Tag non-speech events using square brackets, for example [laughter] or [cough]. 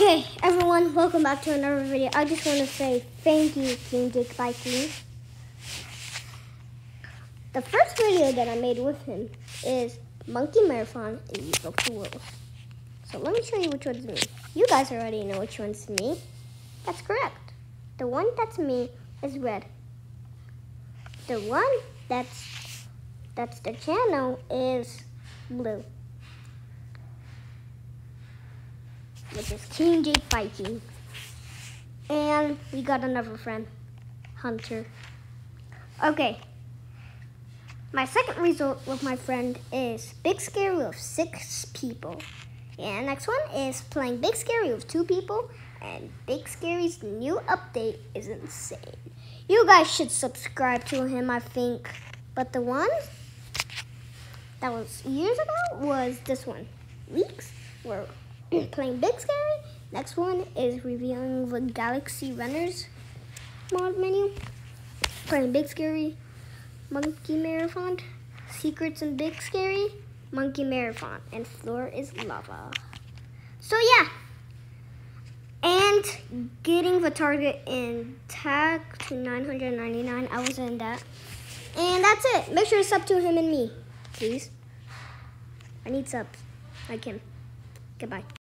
Okay, everyone, welcome back to another video. I just want to say thank you, King Jake Biking. The first video that I made with him is Monkey Marathon Broke the Rules. So let me show you which one's me. You guys already know which one's me. That's correct. The one that's me is red. The one that's that's the channel is blue. Which is King Jake Biking. And we got another friend, Hunter. Okay. My second result with my friend is Big Scary with six people. And next one is playing Big Scary with two people. And Big Scary's new update is insane. You guys should subscribe to him, I think. But the one that was years ago was this one. Weeks were [clears throat] playing Big Scary. Next one is reviewing the Galaxy Runners mod menu. Playing Big Scary, Monkey Marathon, Secrets in Big Scary, Monkey Marathon, and Floor is Lava. So yeah. And getting the target in tag to 999. I was in that. And that's it. Make sure to sub to him and me, please. I need subs. Like him. Goodbye.